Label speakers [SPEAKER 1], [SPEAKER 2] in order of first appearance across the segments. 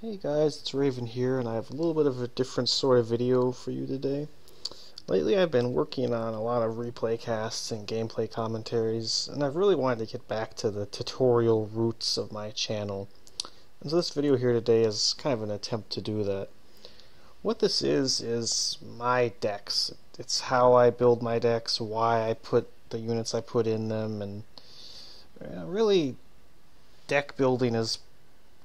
[SPEAKER 1] Hey guys, it's Raven here, and I have a little bit of a different sort of video for you today. Lately I've been working on a lot of replay casts and gameplay commentaries, and I've really wanted to get back to the tutorial roots of my channel. And so this video here today is kind of an attempt to do that. What this is, is my decks. It's how I build my decks, why I put the units I put in them, and uh, really deck building is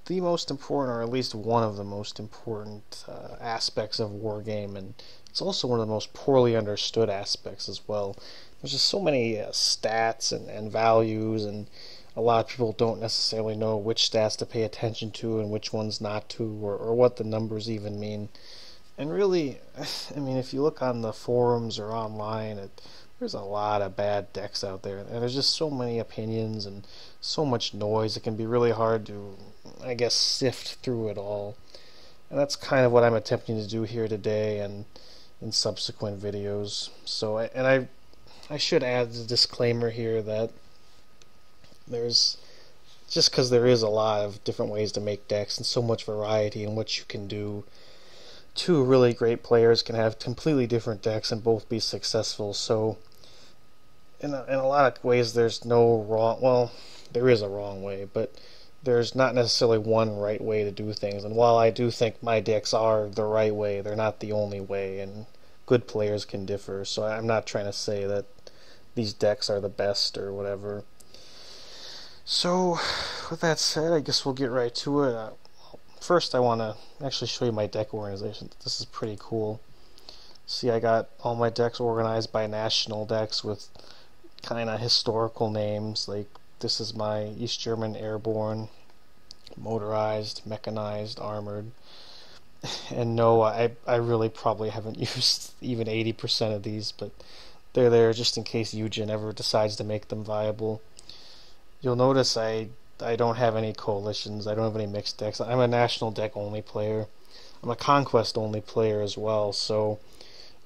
[SPEAKER 1] the most important, or at least one of the most important uh, aspects of Wargame, and it's also one of the most poorly understood aspects as well. There's just so many uh, stats and, and values, and a lot of people don't necessarily know which stats to pay attention to and which ones not to, or, or what the numbers even mean. And really, I mean, if you look on the forums or online, it, there's a lot of bad decks out there, and there's just so many opinions and so much noise. It can be really hard to, I guess, sift through it all. And that's kind of what I'm attempting to do here today and in subsequent videos. So, and I, I should add the disclaimer here that there's just because there is a lot of different ways to make decks and so much variety in what you can do two really great players can have completely different decks and both be successful. So in a, in a lot of ways, there's no wrong. Well, there is a wrong way, but there's not necessarily one right way to do things. And while I do think my decks are the right way, they're not the only way, and good players can differ. So I'm not trying to say that these decks are the best or whatever. So, with that said, I guess we'll get right to it. Uh, first, I want to actually show you my deck organization. This is pretty cool. See, I got all my decks organized by national decks with kind of historical names. Like this is my East German airborne, motorized, mechanized, armored. And no, I I really probably haven't used even 80% of these, but they're there just in case Eugen ever decides to make them viable. You'll notice I I don't have any coalitions. I don't have any mixed decks. I'm a national deck only player. I'm a conquest only player as well, so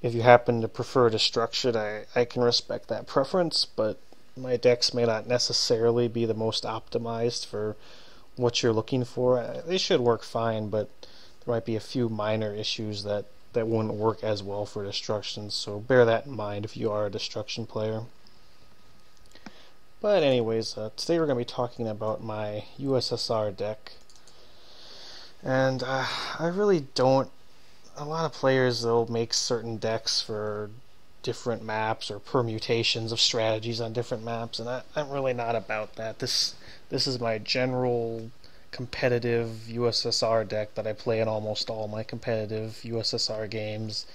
[SPEAKER 1] if you happen to prefer destruction, I, I can respect that preference, but my decks may not necessarily be the most optimized for what you're looking for. Uh, they should work fine, but there might be a few minor issues that, that wouldn't work as well for destruction, so bear that in mind if you are a destruction player. But anyways, uh, today we're going to be talking about my USSR deck. And uh, I really don't a lot of players they'll make certain decks for different maps or permutations of strategies on different maps, and I, I'm really not about that. This this is my general competitive USSR deck that I play in almost all my competitive USSR games.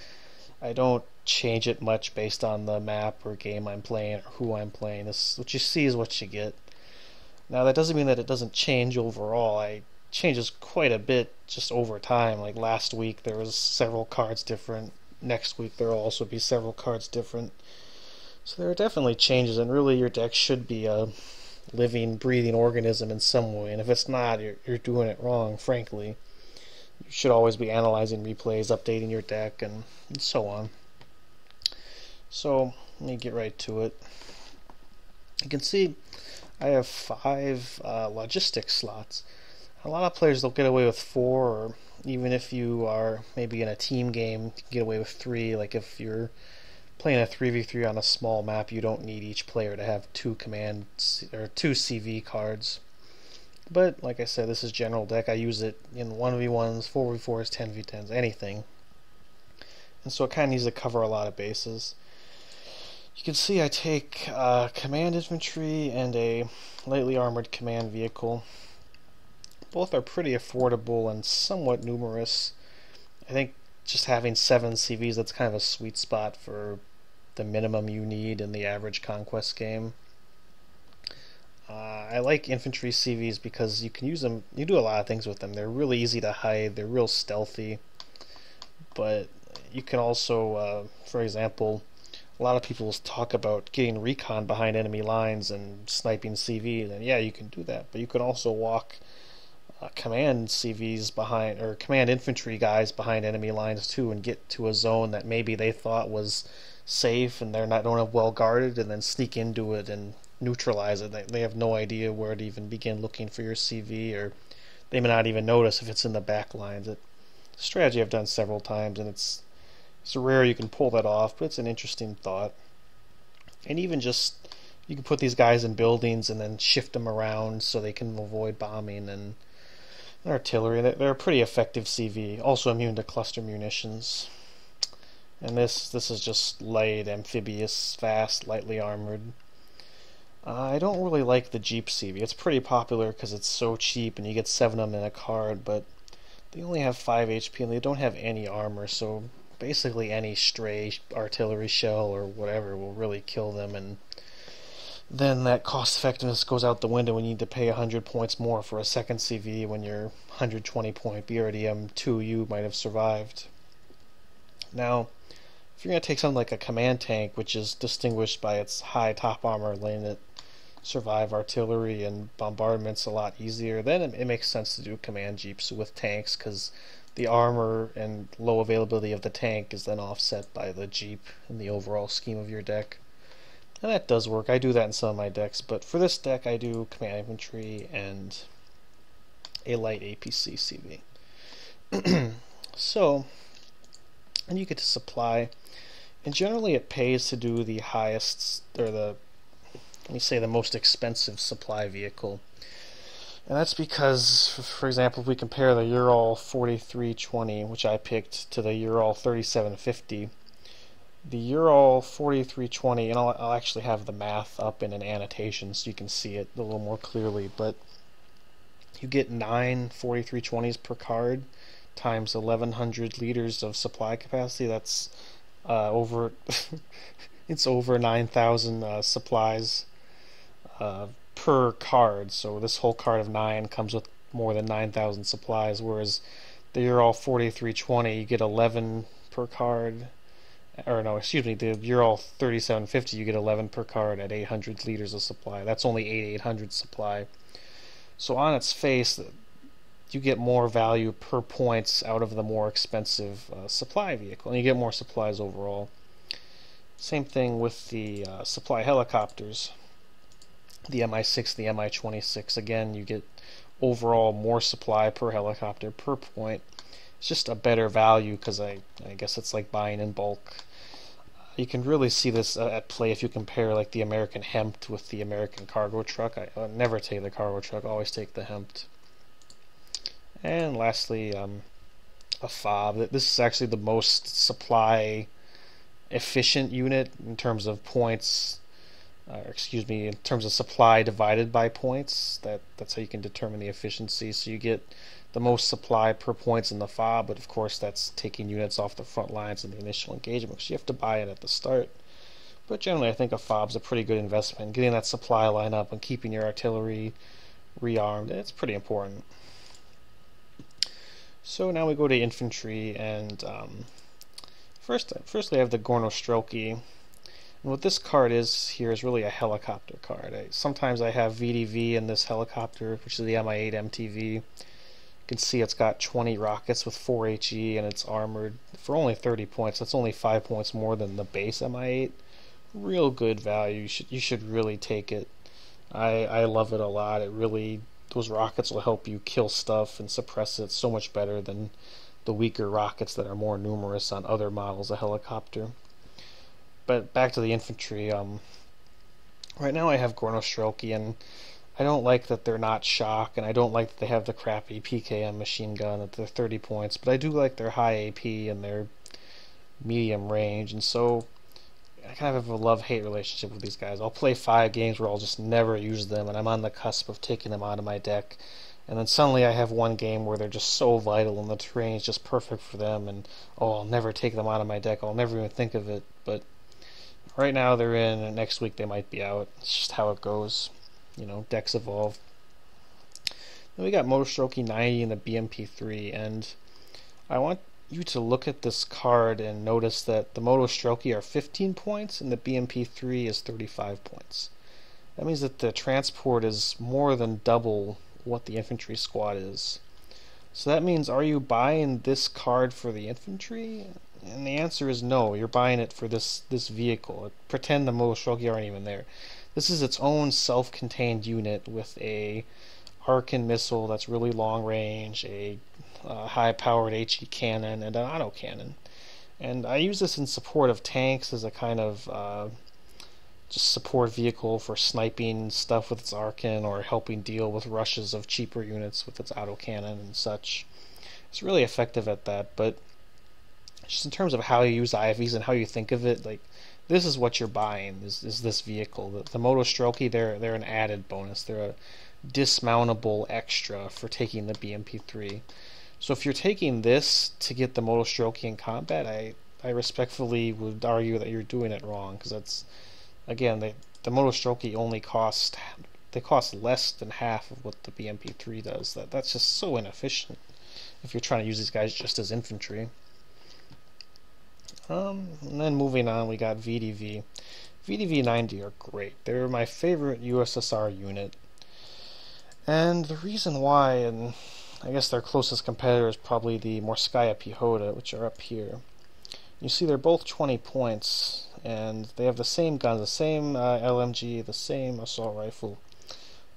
[SPEAKER 1] I don't change it much based on the map or game I'm playing or who I'm playing. This what you see is what you get. Now that doesn't mean that it doesn't change overall. I changes quite a bit just over time. Like last week there was several cards different. Next week there will also be several cards different. So there are definitely changes, and really your deck should be a living, breathing organism in some way. And if it's not, you're, you're doing it wrong, frankly. You should always be analyzing replays, updating your deck, and, and so on. So let me get right to it. You can see I have five uh, logistics slots a lot of players they'll get away with four, or even if you are maybe in a team game, get away with three. Like if you're playing a 3v3 on a small map, you don't need each player to have two command or two CV cards. But like I said, this is general deck. I use it in 1v1s, 4v4s, 10v10s, anything. And so it kind of needs to cover a lot of bases. You can see I take uh, command infantry and a lightly armored command vehicle. Both are pretty affordable and somewhat numerous. I think just having seven CVs, that's kind of a sweet spot for the minimum you need in the average conquest game. Uh, I like infantry CVs because you can use them, you do a lot of things with them. They're really easy to hide, they're real stealthy, but you can also, uh, for example, a lot of people talk about getting recon behind enemy lines and sniping CVs, and yeah, you can do that, but you can also walk uh, command CVs behind or command infantry guys behind enemy lines too, and get to a zone that maybe they thought was safe and they're not don't have well guarded, and then sneak into it and neutralize it. They, they have no idea where to even begin looking for your CV, or they may not even notice if it's in the back lines. It's a strategy I've done several times, and it's it's rare you can pull that off, but it's an interesting thought. And even just you can put these guys in buildings and then shift them around so they can avoid bombing and artillery. They're a pretty effective CV, also immune to cluster munitions. And this this is just light, amphibious, fast, lightly armored. Uh, I don't really like the Jeep CV. It's pretty popular because it's so cheap and you get seven of them in a card, but they only have 5 HP and they don't have any armor, so basically any stray artillery shell or whatever will really kill them and then that cost effectiveness goes out the window when you need to pay 100 points more for a second CV when your 120 point BRDM 2U might have survived. Now, if you're going to take something like a command tank, which is distinguished by its high top armor, letting it survive artillery and bombardments a lot easier, then it, it makes sense to do command jeeps with tanks because the armor and low availability of the tank is then offset by the jeep in the overall scheme of your deck. And that does work. I do that in some of my decks, but for this deck I do command infantry and a light APC CV. so, and you get to supply, and generally it pays to do the highest, or the, let me say the most expensive supply vehicle. And that's because, for example, if we compare the Ural 4320, which I picked, to the Ural 3750, the Ural 4320, and I'll, I'll, actually have the math up in an annotation so you can see it a little more clearly, but you get nine 4320s per card times 1100 liters of supply capacity. That's uh, over, it's over 9,000 uh, supplies. Uh, per card. So this whole card of 9 comes with more than 9,000 supplies, whereas the Ural 4320, you get 11 per card. Or no, excuse me, the Ural 3750, you get 11 per card at 800 liters of supply. That's only 8800 supply. So on its face, you get more value per points out of the more expensive uh, supply vehicle, and you get more supplies overall. Same thing with the uh, supply helicopters the MI6, the MI26. Again, you get overall more supply per helicopter per point. It's just a better value because I, I guess it's like buying in bulk. You can really see this uh, at play if you compare like the American HEMTT with the American cargo truck. I, I never take the cargo truck, always take the HEMTT. And lastly, um, a fob. This is actually the most supply efficient unit in terms of points uh, excuse me, in terms of supply divided by points. That that's how you can determine the efficiency. So you get the most supply per points in the fob, but of course that's taking units off the front lines in the initial engagement because you have to buy it at the start. But generally, I think a fob's a pretty good investment. Getting that supply line up and keeping your artillery rearmed, it's pretty important. So now we go to infantry, and um, first, firstly I have the Gornostrelki and what this card is here is really a helicopter card. I, sometimes I have VDV in this helicopter, which is the Mi-8 MTV. You can see it's got 20 rockets with 4 HE and it's armored for only 30 points. That's only 5 points more than the base Mi-8. Real good value. You should, you should really take it. I, I love it a lot. It really those rockets will help you kill stuff and suppress it so much better than the weaker rockets that are more numerous on other models of helicopter but back to the infantry. Um, right now I have Gornostrelki, and I don't like that they're not shock, and I don't like that they have the crappy PKM machine gun at their 30 points, but I do like their high AP and their medium range, and so I kind of have a love-hate relationship with these guys. I'll play five games where I'll just never use them, and I'm on the cusp of taking them out of my deck. And then suddenly I have one game where they're just so vital and the terrain is just perfect for them, and oh, I'll never take them out of my deck. I'll never even think of it. But right now they're in, and next week they might be out. It's just how it goes. You know, decks evolve. Then we got Motostrelki 90 and the BMP3, and I want you to look at this card and notice that the Motostrelki are 15 points and the BMP3 is 35 points. That means that the transport is more than double what the infantry squad is. So that means, are you buying this card for the infantry? And the answer is no. You're buying it for this this vehicle. Pretend the Motostrelki aren't even there. This is its own self-contained unit with a Arkan missile that's really long range, a uh, high powered HE cannon, and an auto cannon. And I use this in support of tanks as a kind of uh, just support vehicle for sniping stuff with its Arkan or helping deal with rushes of cheaper units with its auto cannon and such. It's really effective at that, but just in terms of how you use IFVs and how you think of it, like this is what you're buying is, is this vehicle. The, the Motostrelki, they're they're an added bonus. They're a dismountable extra for taking the BMP3. So if you're taking this to get the Motostrelki in combat, I I respectfully would argue that you're doing it wrong because that's again they, the Motostrelki only cost they cost less than half of what the BMP3 does. That that's just so inefficient if you're trying to use these guys just as infantry. Um, and then moving on, we got VDV. VDV 90 are great. They're my favorite USSR unit. And the reason why, and I guess their closest competitor is probably the Morskaya Piechota, which are up here. You see, they're both 20 points, and they have the same guns, the same uh, LMG, the same assault rifle.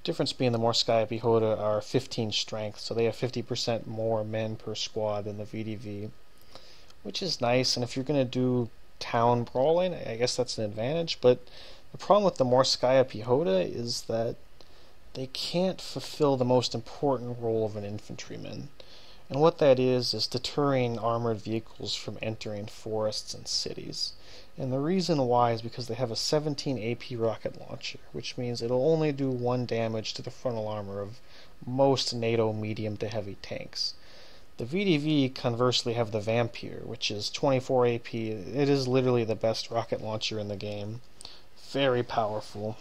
[SPEAKER 1] Difference being the Morskaya Piechota are 15 strength, so they have 50% more men per squad than the VDV which is nice. And if you're going to do town brawling, I guess that's an advantage. But the problem with the Morskaya Piechota is that they can't fulfill the most important role of an infantryman. And what that is, is deterring armored vehicles from entering forests and cities. And the reason why is because they have a 17 AP rocket launcher, which means it'll only do one damage to the frontal armor of most NATO medium to heavy tanks. The VDV conversely have the Vampire, which is 24 AP. It is literally the best rocket launcher in the game. Very powerful.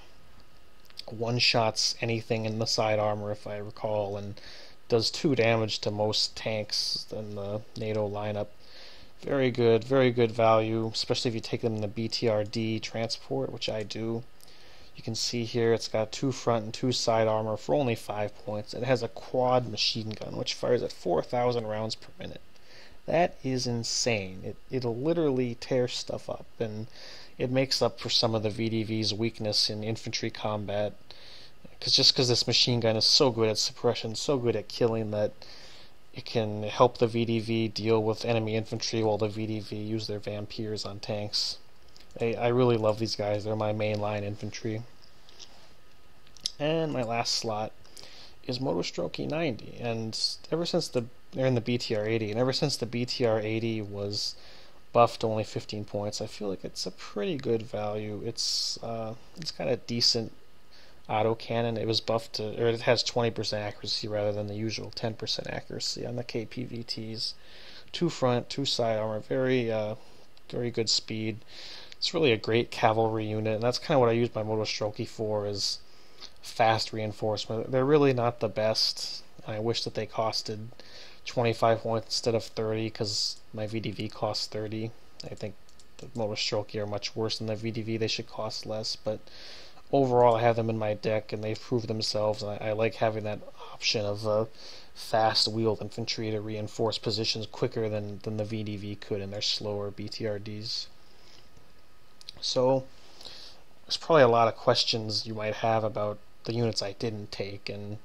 [SPEAKER 1] One shots anything in the side armor, if I recall, and does two damage to most tanks in the NATO lineup. Very good, very good value, especially if you take them in the BTRD transport, which I do. You can see here it's got two front and two side armor for only 5 points. It has a quad machine gun which fires at 4,000 rounds per minute. That is insane. It, it'll literally tear stuff up and it makes up for some of the VDV's weakness in infantry combat. Cause just because this machine gun is so good at suppression, so good at killing that it can help the VDV deal with enemy infantry while the VDV use their vampires on tanks. I, I really love these guys. They're my mainline infantry. And my last slot is Motostrelki 90. And ever since the they're in the BTR 80, and ever since the BTR 80 was buffed only 15 points, I feel like it's a pretty good value. It's uh, it's got a decent auto cannon. It was buffed to, or it has 20% accuracy rather than the usual 10% accuracy on the KPVTs. Two front, two side armor, very uh, very good speed it's really a great cavalry unit, and that's kind of what I use my Motostrelki for is fast reinforcement. They're really not the best. I wish that they costed 25 points instead of 30 because my VDV costs 30. I think the Motostrelki are much worse than the VDV. They should cost less, but overall I have them in my deck and they've proved themselves, and I, I like having that option of uh, fast wheeled infantry to reinforce positions quicker than, than the VDV could in their slower BTRDs. So there's probably a lot of questions you might have about the units I didn't take, and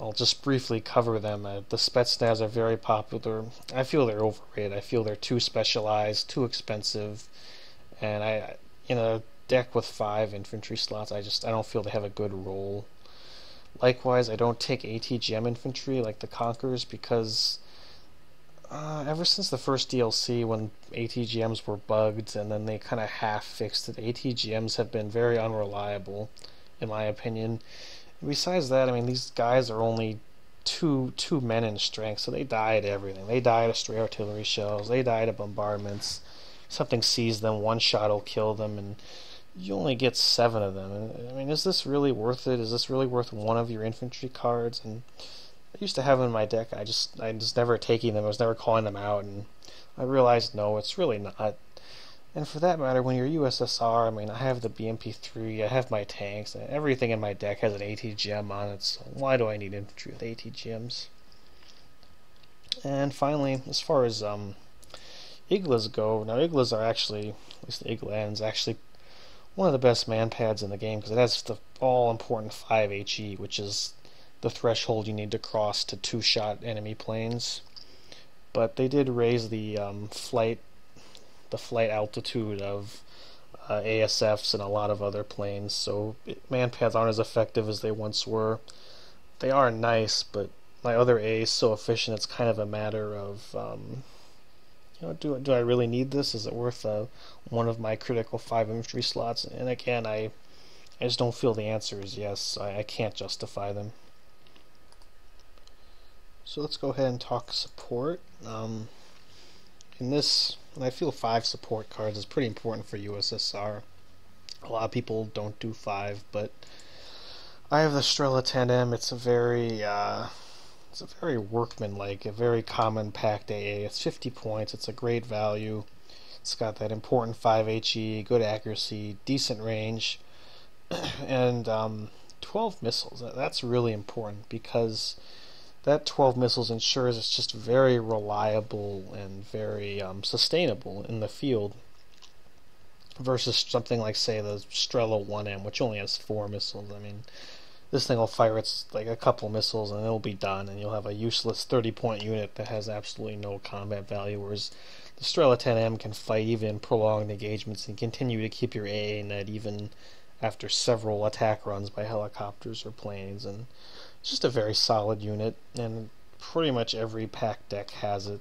[SPEAKER 1] I'll just briefly cover them. Uh, the Spetsnaz are very popular. I feel they're overrated. I feel they're too specialized, too expensive, and I in a deck with five infantry slots, I just I don't feel they have a good role. Likewise, I don't take ATGM infantry like the Konkurs because uh, ever since the first DLC, when ATGMs were bugged and then they kind of half fixed it, ATGMs have been very unreliable, in my opinion. And besides that, I mean, these guys are only two two men in strength, so they die at everything. They die to stray artillery shells. They die to bombardments. Something sees them, one shot will kill them, and you only get seven of them. I mean, is this really worth it? Is this really worth one of your infantry cards? And I used to have them in my deck. I just I was never taking them. I was never calling them out, and I realized no, it's really not. And for that matter, when you're USSR, I mean, I have the BMP3, I have my tanks, everything in my deck has an ATGM on it. So why do I need infantry with ATGMs? And finally, as far as um, Iglas go, now Iglas are actually, at least the actually one of the best man pads in the game because it has the all important 5 HE, which is the threshold you need to cross to two-shot enemy planes. But they did raise the um, flight, the flight altitude of uh, ASFs and a lot of other planes, so manpads aren't as effective as they once were. They are nice, but my other A is so efficient. It's kind of a matter of, um, you know, do do I really need this? Is it worth uh, one of my critical five infantry slots? And again, I I just don't feel the answer is yes. I, I can't justify them. So let's go ahead and talk support. Um, in this, I feel five support cards is pretty important for USSR. A lot of people don't do five, but I have the Strela 10M. It's a very, uh, it's a very workmanlike, a very common packed AA. It's 50 points. It's a great value. It's got that important 5 HE, good accuracy, decent range, and um, 12 missiles. That's really important because that 12 missiles ensures it's just very reliable and very um, sustainable in the field versus something like say the Strela 1M which only has four missiles. I mean this thing will fire its like a couple missiles and it'll be done and you'll have a useless 30 point unit that has absolutely no combat value whereas the Strela 10M can fight even prolonged engagements and continue to keep your AA net even after several attack runs by helicopters or planes and just a very solid unit, and pretty much every pack deck has it,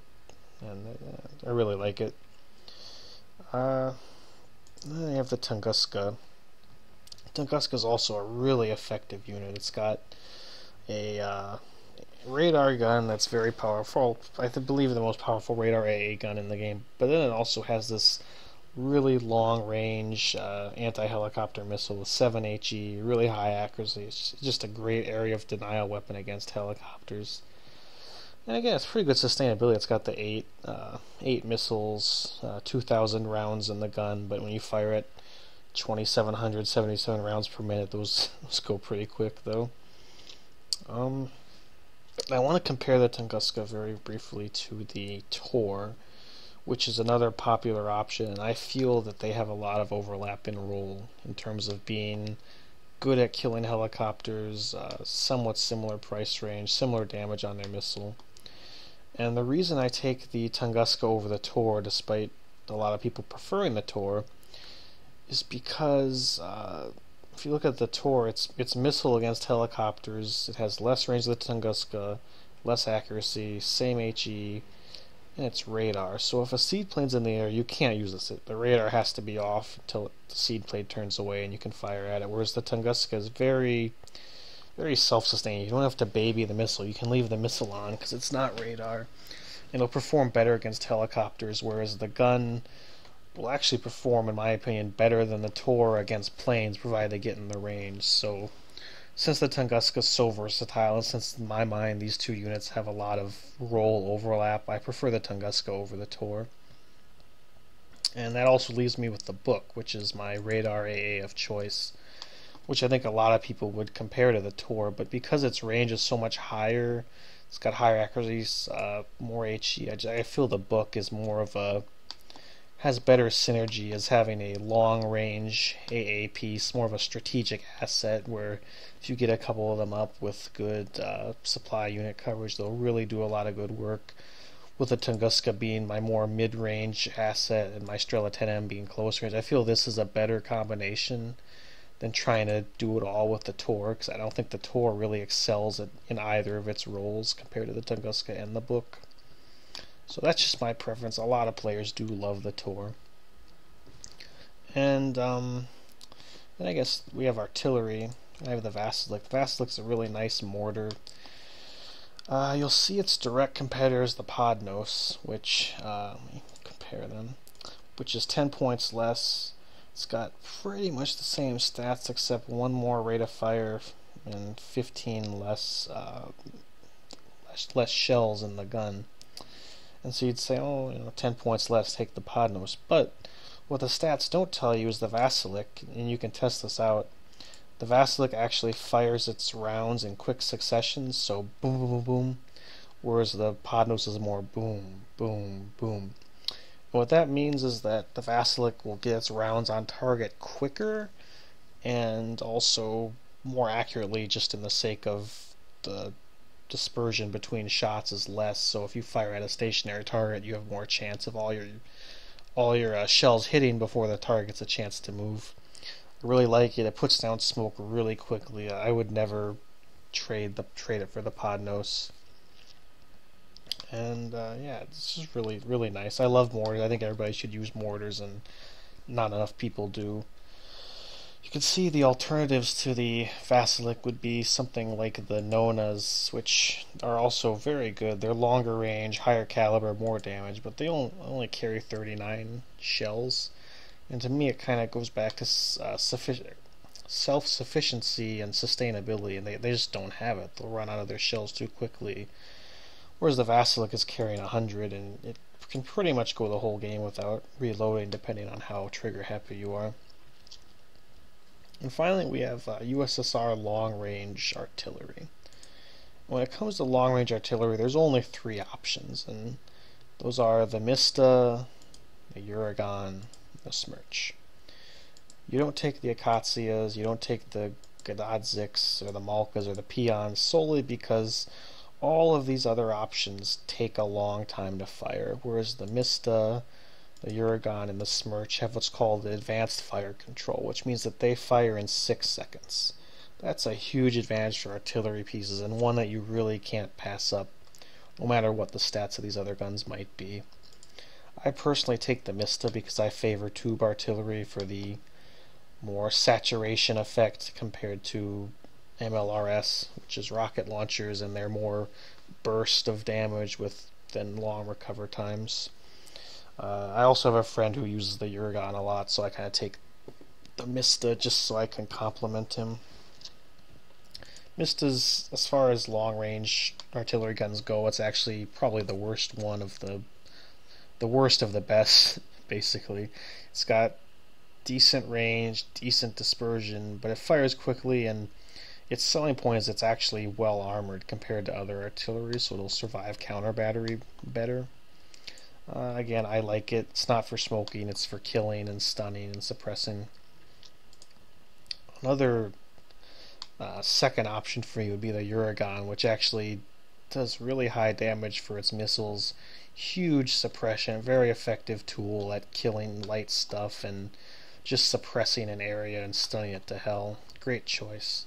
[SPEAKER 1] and uh, I really like it. Uh, I have the Tunguska. Tunguska is also a really effective unit. It's got a uh, radar gun that's very powerful. I believe the most powerful radar AA gun in the game. But then it also has this really long range uh, anti helicopter missile with 7 HE, really high accuracy. It's just a great area of denial weapon against helicopters. And again, it's pretty good sustainability. It's got the eight uh, eight missiles, uh, 2,000 rounds in the gun, but when you fire it 2,777 rounds per minute, those, those go pretty quick, though. Um, I want to compare the Tunguska very briefly to the Tor which is another popular option. And I feel that they have a lot of overlap in role in terms of being good at killing helicopters, uh, somewhat similar price range, similar damage on their missile. And the reason I take the Tunguska over the Tor, despite a lot of people preferring the Tor, is because uh, if you look at the Tor, it's it's missile against helicopters. It has less range than the Tunguska, less accuracy, same HE, it's radar. So if a SEAD plane's in the air, you can't use this. The radar has to be off until the SEAD plane turns away and you can fire at it. Whereas the Tunguska is very, very self-sustaining. You don't have to baby the missile. You can leave the missile on because it's not radar. It'll perform better against helicopters, whereas the gun will actually perform, in my opinion, better than the Tor against planes, provided they get in the range. So since the Tunguska is so versatile, and since in my mind these two units have a lot of role overlap, I prefer the Tunguska over the Tor. And that also leaves me with the Buk, which is my radar AA of choice, which I think a lot of people would compare to the Tor, but because its range is so much higher, it's got higher accuracy, uh, more HE, I, I feel the Buk is more of a has better synergy as having a long range AA piece, more of a strategic asset where if you get a couple of them up with good uh, supply unit coverage, they'll really do a lot of good work. With the Tunguska being my more mid range asset and my Strela 10M being close range, I feel this is a better combination than trying to do it all with the Tor because I don't think the Tor really excels in either of its roles compared to the Tunguska and the Buk. So that's just my preference. A lot of players do love the Tor. And um, then I guess we have artillery. I have the Vasilik. The Vasilik's a really nice mortar. Uh, you'll see its direct competitors, the Podnos, which, uh, let me compare them, which is 10 points less. It's got pretty much the same stats except one more rate of fire and 15 less, uh, less, less shells in the gun. And so you'd say, oh, you know, 10 points less, take the Podnos. But what the stats don't tell you is the Vasilik, and you can test this out. The Vasilik actually fires its rounds in quick succession, so boom, boom, boom, boom, whereas the Podnos is more boom, boom, boom. And what that means is that the Vasilik will get its rounds on target quicker and also more accurately just in the sake of the dispersion between shots is less. So if you fire at a stationary target, you have more chance of all your all your uh, shells hitting before the target gets a chance to move. I really like it. It puts down smoke really quickly. I would never trade the trade it for the Podnos. And uh, yeah, this is really really nice. I love mortars. I think everybody should use mortars, and not enough people do. You can see the alternatives to the Vasilic would be something like the Nonas, which are also very good. They're longer range, higher caliber, more damage, but they only carry 39 shells. And to me, it kind of goes back to uh, self-sufficiency and sustainability, and they, they just don't have it. They'll run out of their shells too quickly. Whereas the Vasilic is carrying 100, and it can pretty much go the whole game without reloading, depending on how trigger happy you are. And finally, we have uh, USSR long range artillery. When it comes to long range artillery, there's only three options, and those are the Mista, the Uragan, the Smerch. You don't take the Akatsias, you don't take the Gdadziks or the Malkas or the Pions solely because all of these other options take a long time to fire, whereas the Mista, the Uragan and the Smerch have what's called advanced fire control, which means that they fire in six seconds. That's a huge advantage for artillery pieces and one that you really can't pass up, no matter what the stats of these other guns might be. I personally take the Mista because I favor tube artillery for the more saturation effect compared to MLRS, which is rocket launchers, and they're more burst of damage with than long recover times. Uh, I also have a friend who uses the Uragan a lot, so I kind of take the Mista just so I can complement him. Mista's, as far as long range artillery guns go, it's actually probably the worst one of the the worst of the best, basically. It's got decent range, decent dispersion, but it fires quickly and its selling point is it's actually well armored compared to other artillery, so it'll survive counter battery better. Uh, again, I like it. It's not for smoking, it's for killing and stunning and suppressing. Another uh, second option for me would be the Uragan, which actually does really high damage for its missiles. Huge suppression, very effective tool at killing light stuff and just suppressing an area and stunning it to hell. Great choice.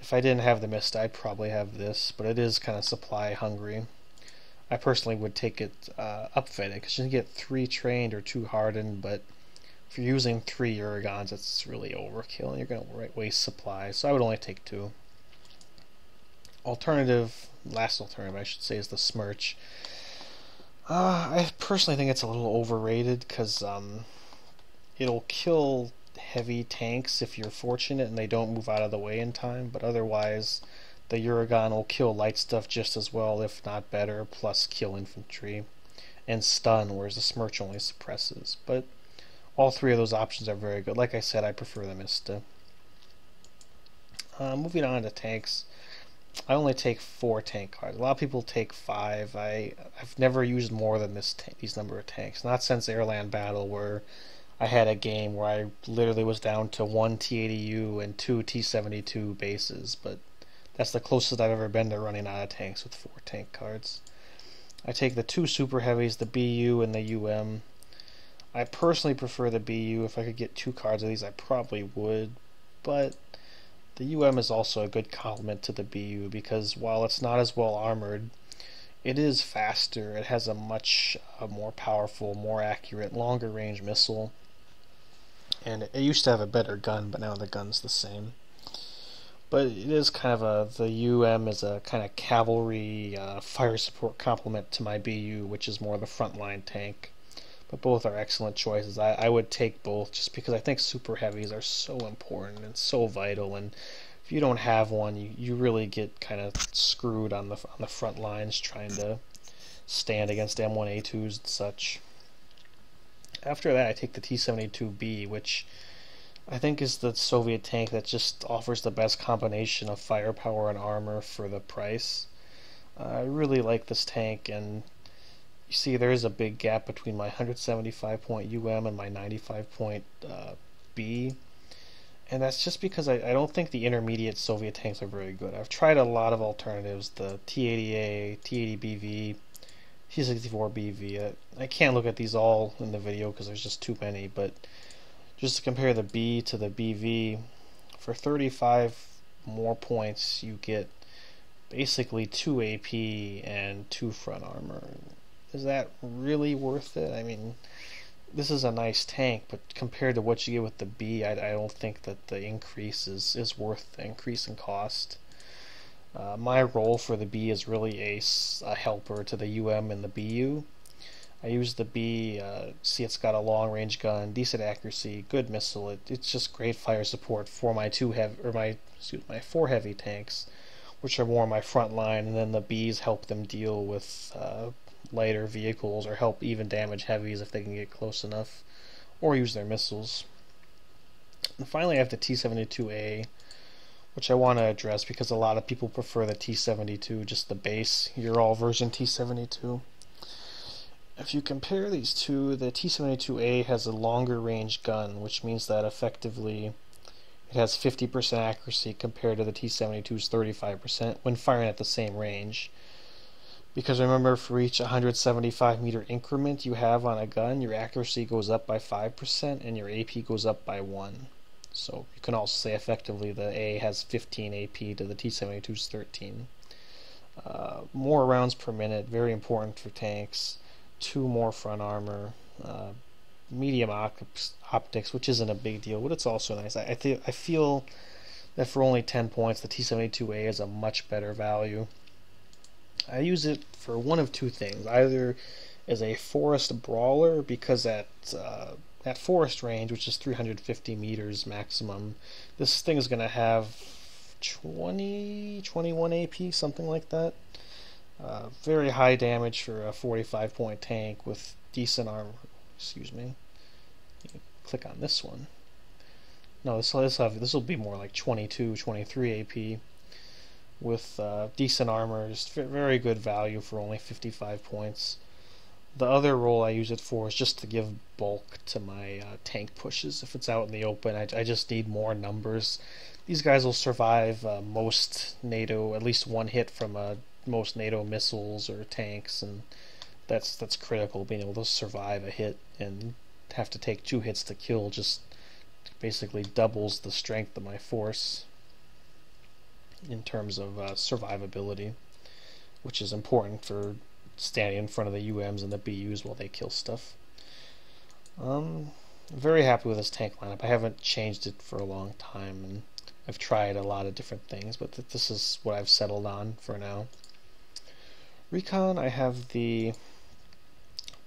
[SPEAKER 1] If I didn't have the mist, I'd probably have this, but it is kind of supply hungry. I personally would take it uh, upfitted because you can get three trained or two hardened, but if you're using three Uragans, it's really overkill and you're going to waste supplies. So I would only take two. Alternative, last alternative I should say, is the Smerch. Uh, I personally think it's a little overrated because um, it'll kill heavy tanks if you're fortunate and they don't move out of the way in time, but otherwise the Uragan will kill light stuff just as well, if not better, plus kill infantry and stun, whereas the Smerch only suppresses. But all three of those options are very good. Like I said, I prefer the Mista. Uh, moving on to tanks, I only take four tank cards. A lot of people take five. I I've never used more than this these number of tanks. Not since Airland Battle, where I had a game where I literally was down to one T80U and two T72 bases, but that's the closest I've ever been to running out of tanks with four tank cards. I take the two super heavies, the BU and the UM. I personally prefer the BU. If I could get two cards of these, I probably would. But the UM is also a good complement to the BU because while it's not as well armored, it is faster. It has a much uh, more powerful, more accurate, longer range missile. And it used to have a better gun, but now the gun's the same but it is kind of a the UM is a kind of cavalry uh, fire support complement to my BU, which is more of a frontline tank. But both are excellent choices. I, I would take both just because I think super heavies are so important and so vital. And if you don't have one, you, you really get kind of screwed on the on the front lines trying to stand against M1A2s and such. After that, I take the T72B, which I think is the Soviet tank that just offers the best combination of firepower and armor for the price. Uh, I really like this tank, and you see there is a big gap between my 175 point UM and my 95 point uh, B. and that's just because I, I don't think the intermediate Soviet tanks are very good. I've tried a lot of alternatives, the T-80A, T-80BV, T-64BV. I, I can't look at these all in the video because there's just too many, but just to compare the B to the BV, for 35 more points you get basically 2 AP and 2 front armor. Is that really worth it? I mean, this is a nice tank, but compared to what you get with the B, I, I don't think that the increase is, is worth the increase in cost. Uh, my role for the B is really a, a, helper to the UM and the BU. I use the B, uh, see it's got a long range gun, decent accuracy, good missile. It, it's just great fire support for my two heavy or my excuse my four heavy tanks, which are more my front line, and then the Bs help them deal with uh, lighter vehicles or help even damage heavies if they can get close enough or use their missiles. And finally, I have the T-72A, which I want to address because a lot of people prefer the T-72, just the base Ural version T-72. If you compare these two, the T-72A has a longer range gun, which means that effectively it has 50% accuracy compared to the T-72's 35% when firing at the same range. Because remember, for each 175 meter increment you have on a gun, your accuracy goes up by 5% and your AP goes up by 1. So you can also say effectively the A has 15 AP to the T-72's 13. Uh, more rounds per minute, very important for tanks. Two more front armor. Uh, medium optics, optics, which isn't a big deal, but it's also nice. I, I, th- I feel that for only 10 points, the T-72A is a much better value. I use it for one of two things. Either as a forest brawler, because at uh, at forest range, which is 350 meters maximum, this thing is going to have 20, 21 AP, something like that. Uh, very high damage for a 45 point tank with decent armor. Excuse me. Click on this one. No, this this will be more like 22, 23 AP with uh, decent armor, just very good value for only 55 points. The other role I use it for is just to give bulk to my uh, tank pushes. If it's out in the open, I, I, just need more numbers. These guys will survive uh, most NATO, at least one hit from uh, most NATO missiles or tanks, and that's that's critical. Being able to survive a hit and have to take two hits to kill just basically doubles the strength of my force in terms of uh, survivability, which is important for standing in front of the UMs and the BUs while they kill stuff. Um, very happy with this tank lineup. I haven't changed it for a long time, and I've tried a lot of different things, but th this is what I've settled on for now. Recon, I have the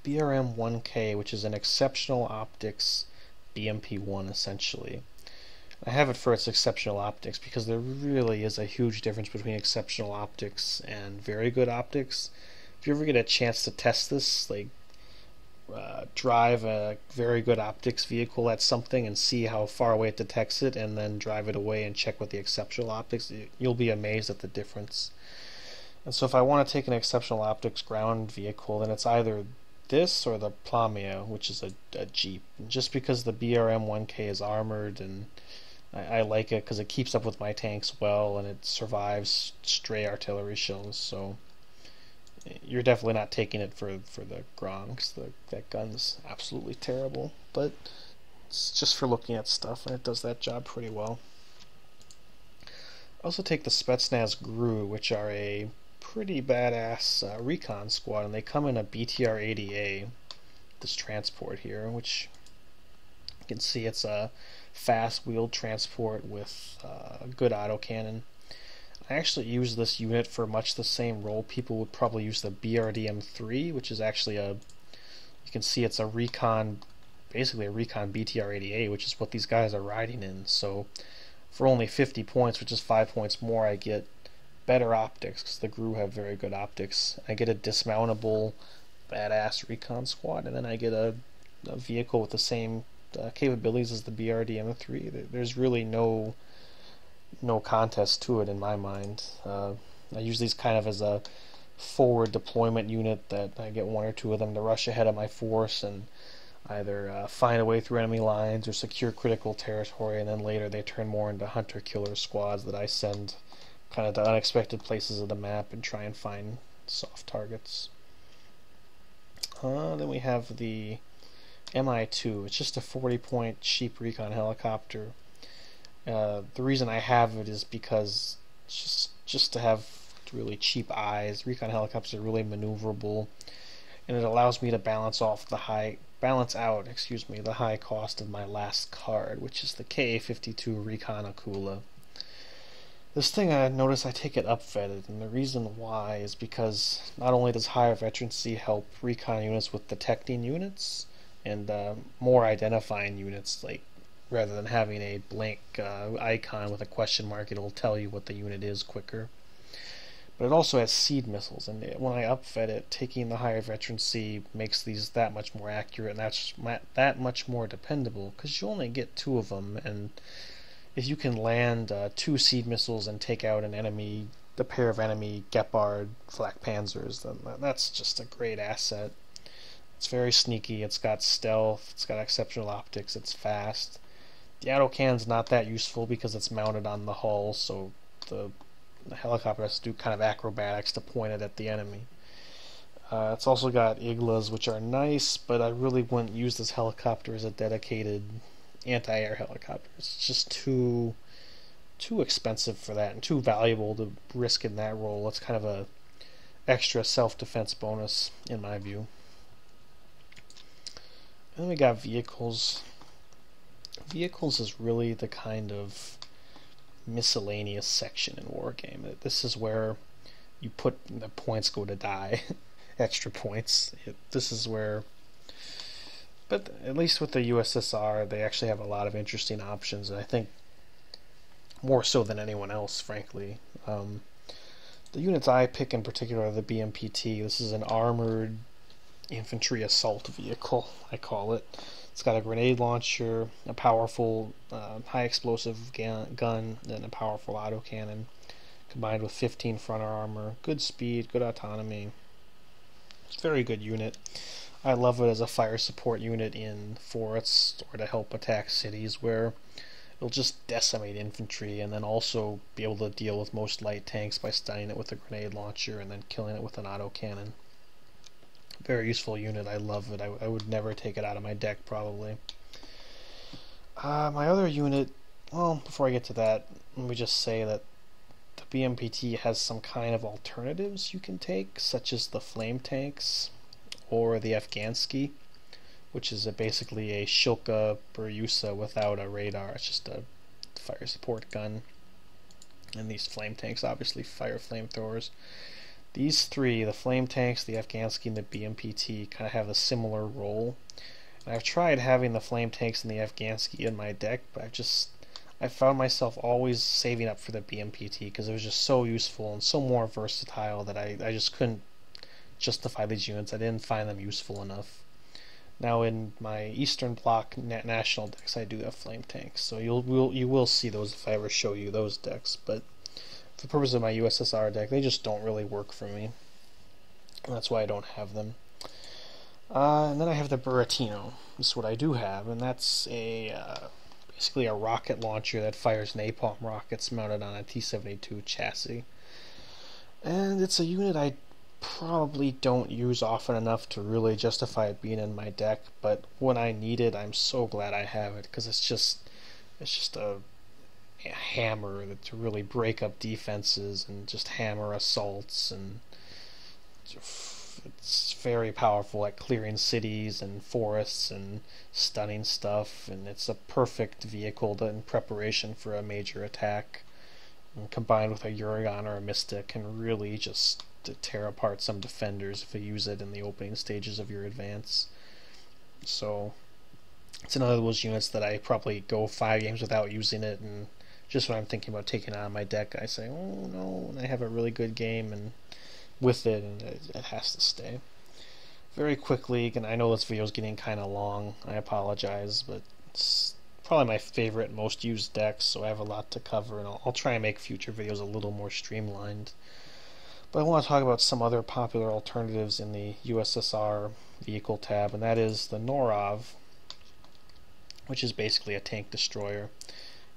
[SPEAKER 1] BRM 1K, which is an exceptional optics BMP1 essentially. I have it for its exceptional optics because there really is a huge difference between exceptional optics and very good optics. If you ever get a chance to test this, like uh, drive a very good optics vehicle at something and see how far away it detects it, and then drive it away and check with the exceptional optics, you'll be amazed at the difference. And so, if I want to take an exceptional optics ground vehicle, then it's either this or the Plamiya, which is a, a Jeep. just because the BRM 1K is armored and I, I like it because it keeps up with my tanks well and it survives stray artillery shells. So eh, you're definitely not taking it for for the Gronks. The that gun's absolutely terrible, but it's just for looking at stuff, and it does that job pretty well. Also take the Spetsnaz GRU, which are a pretty badass uh, recon squad, and they come in a BTR-80A, this transport here, which you can see it's a fast wheeled transport with uh, a good autocannon. I actually use this unit for much the same role people would probably use the BRDM-3, which is actually a, you can see it's a recon, basically a recon BTR-80A, which is what these guys are riding in. So for only 50 points, which is 5 points more, I get better optics, because the GRU have very good optics. I get a dismountable, badass recon squad, and then I get a, a vehicle with the same uh, capabilities as the BRDM3. There's really no no contest to it in my mind. Uh, I use these kind of as a forward deployment unit that I get one or two of them to rush ahead of my force and either uh, find a way through enemy lines or secure critical territory, and then later they turn more into hunter-killer squads that I send kind of the unexpected places of the map and try and find soft targets. Uh, then we have the MI2. It's just a 40 point cheap recon helicopter. Uh, the reason I have it is because just just to have really cheap eyes. Recon helicopters are really maneuverable, and it allows me to balance off the high balance out, excuse me, the high cost of my last card, which is the KA-52 Recon Akula. This thing I notice I take it upfetted, and the reason why is because not only does higher veterancy help recon units with detecting units and uh, more identifying units, like rather than having a blank uh, icon with a question mark, it'll tell you what the unit is quicker. But it also has SEAD missiles, and when I upfed it, taking the higher veterancy makes these that much more accurate and that's that much more dependable because you only get two of them, and if you can land uh, two SEAD missiles and take out an enemy, the pair of enemy Gepard flak panzers, then that's just a great asset. It's very sneaky. It's got stealth. It's got exceptional optics. It's fast. The autocannon's not that useful because it's mounted on the hull, so the, the helicopter has to do kind of acrobatics to point it at the enemy. Uh, it's also got Iglas, which are nice, but I really wouldn't use this helicopter as a dedicated anti-air helicopters. It's just too too expensive for that and too valuable to risk in that role. It's kind of a extra self-defense bonus in my view. And then we got vehicles vehicles is really the kind of miscellaneous section in Wargame. This is where you put the points go to die, extra points. It, this is where, but at least with the USSR, they actually have a lot of interesting options, and I think more so than anyone else, frankly. Um, the units I pick in particular are the BMPT. This is an armored infantry assault vehicle, I call it. It's got a grenade launcher, a powerful uh, high explosive gun, and a powerful autocannon, combined with 15 front armor, good speed, good autonomy. It's a very good unit. I love it as a fire support unit in forests or to help attack cities where it'll just decimate infantry and then also be able to deal with most light tanks by stunning it with a grenade launcher and then killing it with an autocannon very useful unit. I love it. I, I would never take it out of my deck, probably. Uh, my other unit, well, before I get to that, let me just say that the BMPT has some kind of alternatives you can take, such as the flame tanks or the Afghansky, which is a, basically a Shilka Biryusa without a radar. It's just a fire support gun. And these flame tanks obviously fire flamethrowers. These three, the flame tanks, the Afghansky, and the BMPT, kind of have a similar role. And I've tried having the flame tanks and the Afghansky in my deck, but I've just I found myself always saving up for the BMPT because it was just so useful and so more versatile that I, I just couldn't justify these units. I didn't find them useful enough. Now in my Eastern Bloc national decks, I do have flame tanks, so you'll will you will see those if I ever show you those decks. But for the purpose of my USSR deck, they just don't really work for me. That's why I don't have them. Uh, and then I have the Buratino. This is what I do have, and that's a uh, basically a rocket launcher that fires napalm rockets mounted on a T-72 chassis. And it's a unit I probably don't use often enough to really justify it being in my deck, but when I need it, I'm so glad I have it because it's just it's just a hammer to really break up defenses and just hammer assaults and it's very powerful at clearing cities and forests and stunning stuff and it's a perfect vehicle to, in preparation for a major attack and combined with a Uragan or a Mystic can really just tear apart some defenders if you use it in the opening stages of your advance so it's another of those units that I probably go five games without using it and just when I'm thinking about taking it out of my deck, I say, oh no, and I have a really good game and with it, and it, it has to stay. Very quickly, and I know this video is getting kind of long. I apologize, but it's probably my favorite, most used deck, so I have a lot to cover, and I'll, I'll try and make future videos a little more streamlined. But I want to talk about some other popular alternatives in the USSR vehicle tab, and that is the Norov, which is basically a tank destroyer.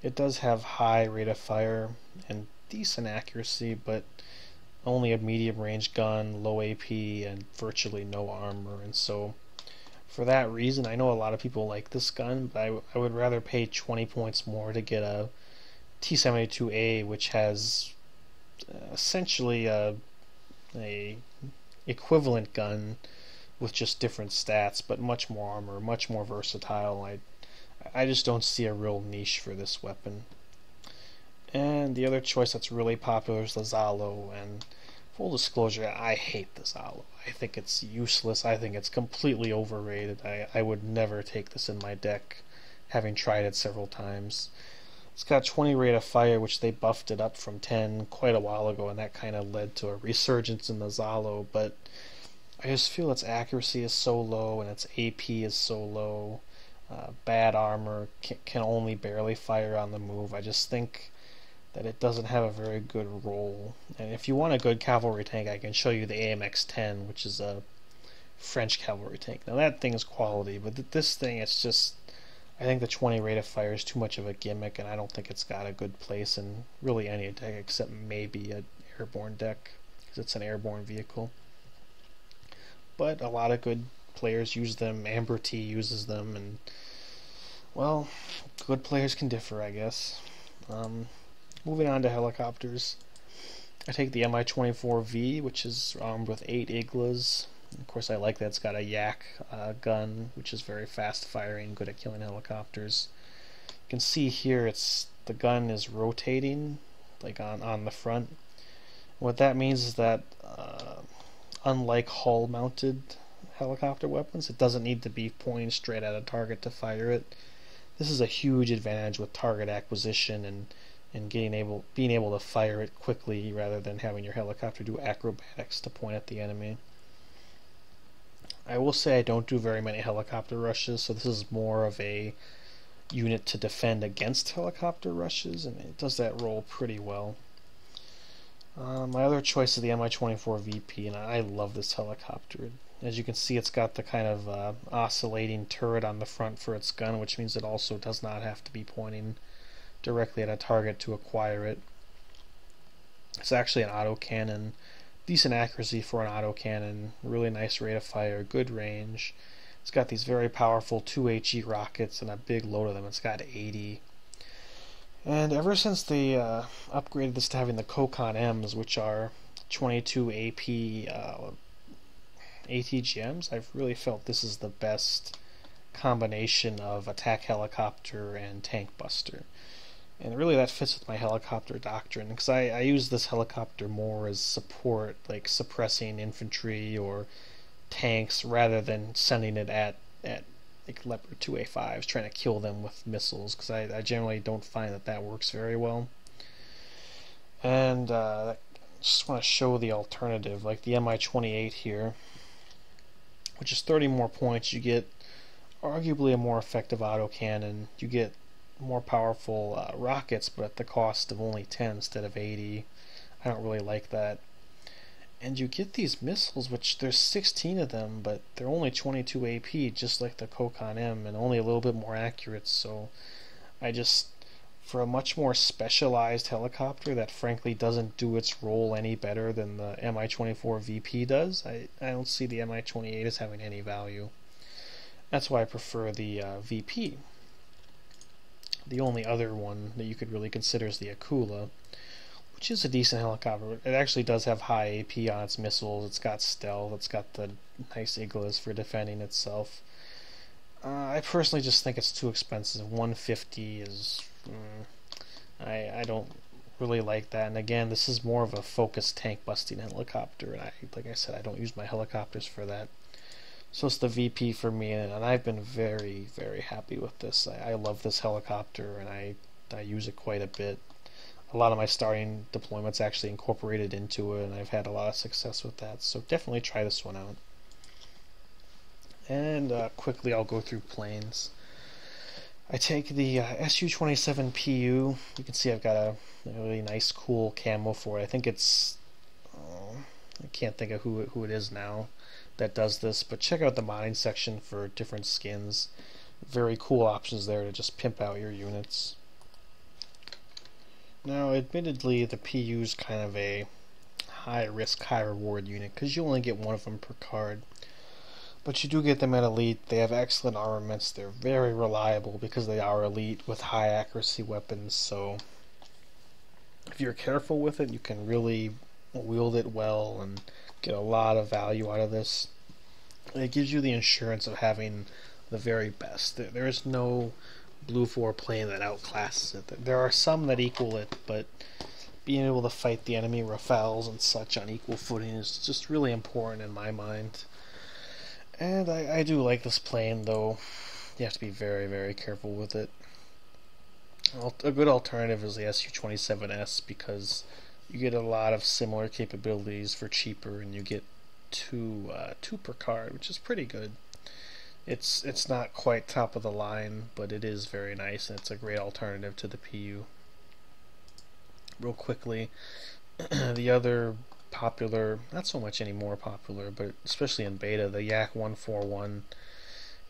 [SPEAKER 1] It does have high rate of fire and decent accuracy, but only a medium range gun, low AP, and virtually no armor. And so, for that reason, I know a lot of people like this gun, but I, I would rather pay 20 points more to get a T72A, which has essentially a, a equivalent gun with just different stats, but much more armor, much more versatile. I I just don't see a real niche for this weapon. And the other choice that's really popular is the Zhalo. And full disclosure, I hate the Zhalo. I think it's useless. I think it's completely overrated. I, I would never take this in my deck, having tried it several times. It's got 20 rate of fire, which they buffed it up from 10 quite a while ago, and that kind of led to a resurgence in the Zhalo. But I just feel its accuracy is so low and its AP is so low. Uh, bad armor can, can only barely fire on the move. I just think that it doesn't have a very good role. And if you want a good cavalry tank, I can show you the AMX 10, which is a French cavalry tank. Now that thing is quality, but th this thing, it's just. I think the 20 rate of fire is too much of a gimmick, and I don't think it's got a good place in really any deck except maybe an airborne deck, because it's an airborne vehicle. But a lot of good players use them. Amber T uses them, and well, good players can differ, I guess. Um, moving on to helicopters. I take the Mi-24V, which is armed with eight Iglas. Of course, I like that it's got a Yak uh, gun, which is very fast firing, good at killing helicopters. You can see here, it's the gun is rotating, like on on the front. What that means is that, uh, unlike hull-mounted helicopter weapons, it doesn't need to be pointing straight at a target to fire it. This is a huge advantage with target acquisition and and getting able being able to fire it quickly rather than having your helicopter do acrobatics to point at the enemy. I will say I don't do very many helicopter rushes, so this is more of a unit to defend against helicopter rushes, and it does that role pretty well. Uh, my other choice is the Mi-24 VP, and I love this helicopter. As you can see, it's got the kind of uh, oscillating turret on the front for its gun, which means it also does not have to be pointing directly at a target to acquire it. It's actually an autocannon. Decent accuracy for an autocannon, really nice rate of fire, good range. It's got these very powerful 2HE rockets and a big load of them. It's got 80. And ever since they uh, upgraded this to having the Kokon M's, which are 22 AP uh, ATGMs, I've really felt this is the best combination of attack helicopter and tank buster and really that fits with my helicopter doctrine because I, I use this helicopter more as support like suppressing infantry or tanks rather than sending it at at like leopard 2a5s trying to kill them with missiles because I, I generally don't find that that works very well. And uh, just want to show the alternative like the mi28 here which is 30 more points you get arguably a more effective autocannon. You get more powerful uh, rockets, but at the cost of only 10 instead of 80. I don't really like that. And you get these missiles, which there's 16 of them, but they're only 22 AP, just like the Kokon M, and only a little bit more accurate. So I just, for a much more specialized helicopter that frankly doesn't do its role any better than the Mi-24 VP does, I, I don't see the Mi-28 as having any value. That's why I prefer the uh, VP. The only other one that you could really consider is the Akula, which is a decent helicopter. It actually does have high AP on its missiles. It's got stealth. It's got the nice iglas for defending itself. Uh, I personally just think it's too expensive. 150 is. Mm, I I don't really like that. And again, this is more of a focused tank busting helicopter. And I, like I said, I don't use my helicopters for that. So it's the VP for me, and I've been very, very happy with this. I, I love this helicopter, and I, I use it quite a bit. A lot of my starting deployments actually incorporated into it, and I've had a lot of success with that. So definitely try this one out. And uh, quickly, I'll go through planes. I take the uh, SU-27PU. You can see I've got a really nice, cool camo for it. I think it's uh, I can't think of who it, who it is now that does this, but check out the modding section for different skins. Very cool options there to just pimp out your units. Now, admittedly, the PU is kind of a high risk, high reward unit because you only get one of them per card. But you do get them at elite. They have excellent armaments. They're very reliable because they are elite with high accuracy weapons. So if you're careful with it, you can really wield it well and get a lot of value out of this. it gives you the insurance of having the very best. There is no blue 4 plane that outclasses it. There are some that equal it, but being able to fight the enemy Rafales and such on equal footing is just really important in my mind. And I, I do like this plane, though you have to be very, very careful with it. A good alternative is the SU-27S because you get a lot of similar capabilities for cheaper, and you get two uh, two per card, which is pretty good. It's it's not quite top of the line, but it is very nice, and it's a great alternative to the PU. Real quickly, the other popular, not so much anymore popular, but especially in beta, the Yak 141.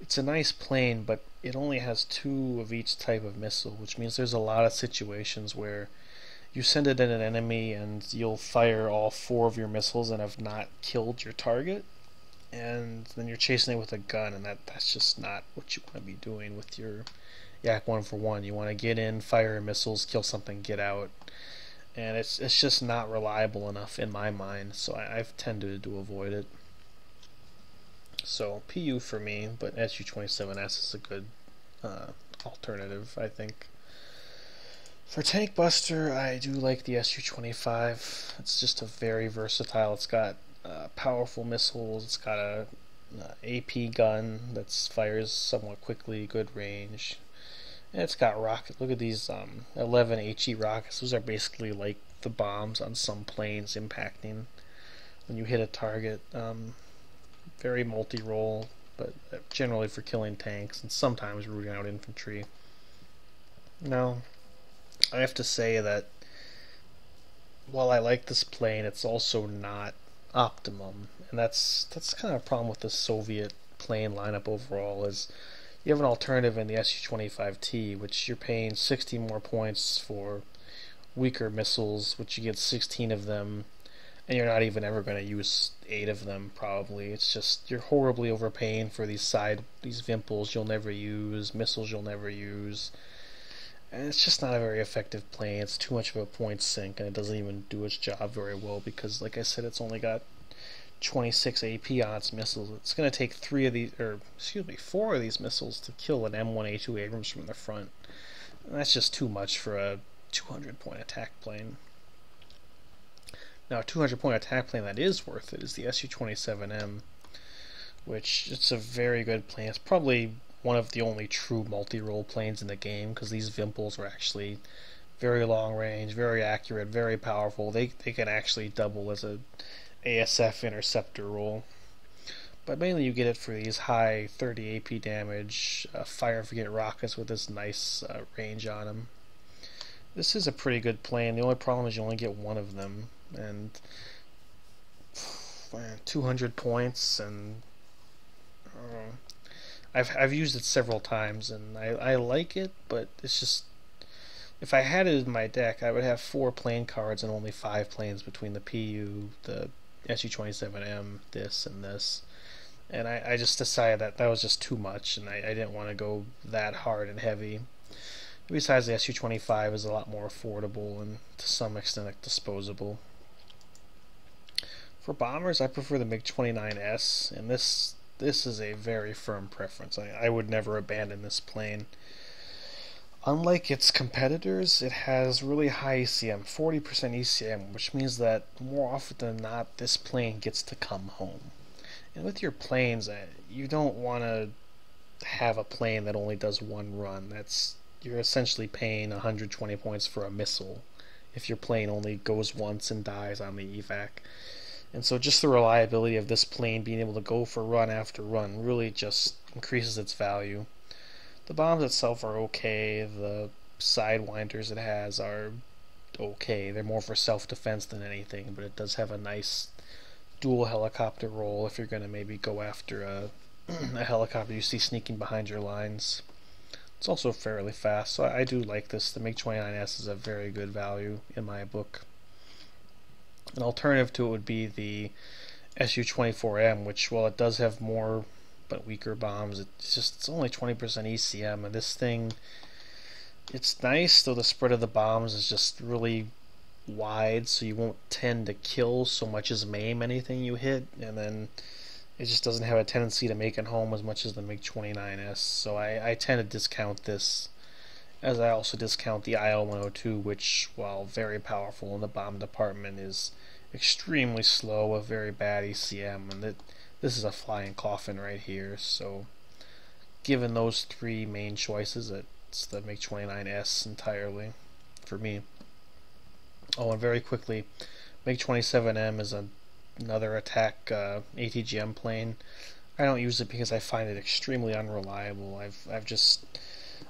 [SPEAKER 1] It's a nice plane, but it only has two of each type of missile, which means there's a lot of situations where you send it at an enemy and you'll fire all four of your missiles and have not killed your target and then you're chasing it with a gun and that that's just not what you want to be doing with your yak one for one you want to get in fire missiles kill something get out and it's it's just not reliable enough in my mind, so I, have tended to avoid it. So PU for me, but SU27S is a good uh, alternative, I think. For Tank Buster, I do like the SU-25. It's just a very versatile. It's got uh, powerful missiles. It's got a uh, AP gun that fires somewhat quickly, good range. And it's got rocket. Look at these um, 11 HE rockets. Those are basically like the bombs on some planes impacting when you hit a target. Um, very multi-role, but generally for killing tanks and sometimes rooting out infantry. Now, I have to say that while I like this plane, it's also not optimum, and that's that's kind of a problem with the Soviet plane lineup overall. Is you have an alternative in the Su-25T, which you're paying 60 more points for weaker missiles, which you get 16 of them, and you're not even ever going to use 8 of them, probably. It's just, you're horribly overpaying for these side, these Vimpels you'll never use, missiles you'll never use. It's just not a very effective plane. It's too much of a point sink, and it doesn't even do its job very well because, like I said, it's only got 26 AP odds missiles. It's going to take three of these, or excuse me, four of these missiles to kill an M1A2 Abrams from the front. And that's just too much for a 200 point attack plane. Now, a 200 point attack plane that is worth it is the Su-27M, which it's a very good plane. It's probably one of the only true multi-role planes in the game because these Vimpels are actually very long range, very accurate, very powerful. They they can actually double as a ASF interceptor role. But mainly you get it for these high 30 AP damage, uh, fire and forget rockets with this nice uh, range on them. This is a pretty good plane. The only problem is you only get one of them, and 200 points, and uh, I've I've used it several times, and I I like it, but it's just if I had it in my deck, I would have four plane cards and only five planes between the PU, the SU-27M, this, and this. And I, I just decided that that was just too much, and I, I didn't want to go that hard and heavy. Besides, the SU-25 is a lot more affordable and to some extent disposable. For bombers, I prefer the MiG-29S, and this this is a very firm preference. I, I would never abandon this plane. Unlike its competitors, it has really high ECM, 40% ECM, which means that more often than not, this plane gets to come home. And with your planes, uh, you don't want to have a plane that only does one run. That's you're essentially paying 120 points for a missile if your plane only goes once and dies on the evac. And so just the reliability of this plane being able to go for run after run really just increases its value. The bombs itself are okay. The sidewinders it has are okay. They're more for self-defense than anything, but it does have a nice dual helicopter role if you're going to maybe go after a, a helicopter you see sneaking behind your lines. It's also fairly fast, so I, do like this. The MiG-29S is a very good value in my book. An alternative to it would be the Su-24M, which, while it does have more but weaker bombs, it's just it's only 20% ECM, and this thing, it's nice, though the spread of the bombs is just really wide, so you won't tend to kill so much as maim anything you hit, and then it just doesn't have a tendency to make it home as much as the MiG-29S, so I, I tend to discount this as I also discount the IL-102, which, while very powerful in the bomb department, is extremely slow, a very bad ECM, and that this is a flying coffin right here. So, given those three main choices, it's the MiG-29S entirely for me. Oh, and very quickly, MiG-27M is a, another attack uh, ATGM plane. I don't use it because I find it extremely unreliable. I've I've just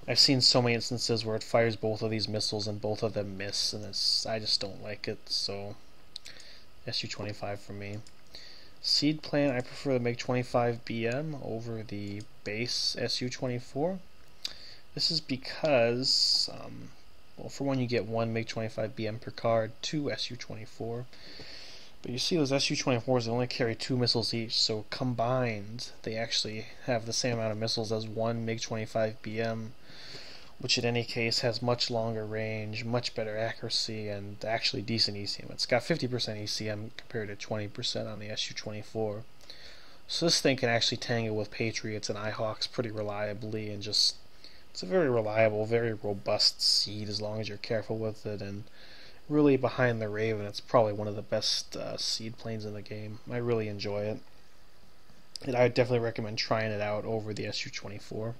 [SPEAKER 1] I've seen so many instances where it fires both of these missiles and both of them miss, and it's, I just don't like it, so Su-25 for me. SEAD plane, I prefer the MiG-25BM over the base Su-24. This is because, um, well, for one, you get one MiG-25BM per card, two Su-24. But you see those Su-24s, they only carry two missiles each, so combined, they actually have the same amount of missiles as one MiG-25BM which in any case has much longer range, much better accuracy, and actually decent ECM. It's got 50% ECM compared to 20% on the Su-24. So this thing can actually tangle with Patriots and IHawks pretty reliably, and just it's a very reliable, very robust SEAD as long as you're careful with it. And really, behind the Raven, it's probably one of the best uh, SEAD planes in the game. I really enjoy it, and I would definitely recommend trying it out over the Su-24.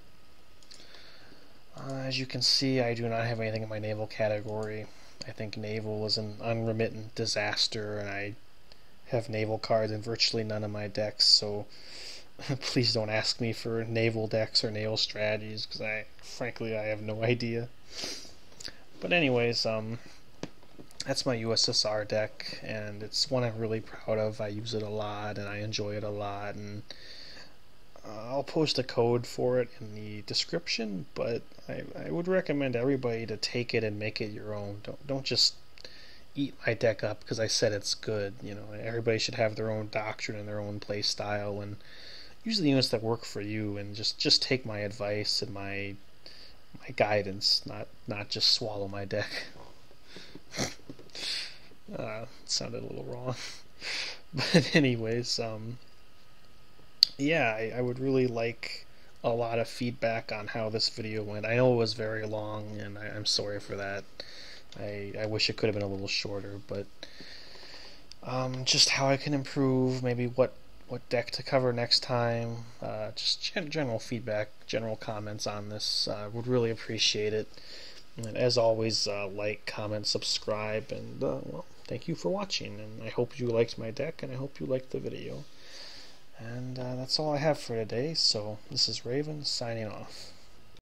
[SPEAKER 1] Uh, as you can see, I do not have anything in my naval category. I think naval is an unremittent disaster, and I have naval cards in virtually none of my decks, so please don't ask me for naval decks or naval strategies, because I, frankly, I have no idea. But anyways, um, that's my USSR deck, and it's one I'm really proud of. I use it a lot, and I enjoy it a lot, and uh, I'll post a code for it in the description, but I, I would recommend everybody to take it and make it your own. Don't don't just eat my deck up because I said it's good. You know, everybody should have their own doctrine and their own play style, and use the units that work for you. And just just take my advice and my my guidance, not not just swallow my deck. uh, sounded a little wrong, but anyways, um yeah, I, I, would really like a lot of feedback on how this video went. I know it was very long, and I, am sorry for that. I, I wish it could have been a little shorter, but um, just how I can improve, maybe what what deck to cover next time, uh, just gen general feedback, general comments on this. Uh, would really appreciate it. And as always, uh, like, comment, subscribe, and uh, well, thank you for watching. And I hope you liked my deck, and I hope you liked the video. And uh, that's all I have for today, so this is Raven signing off.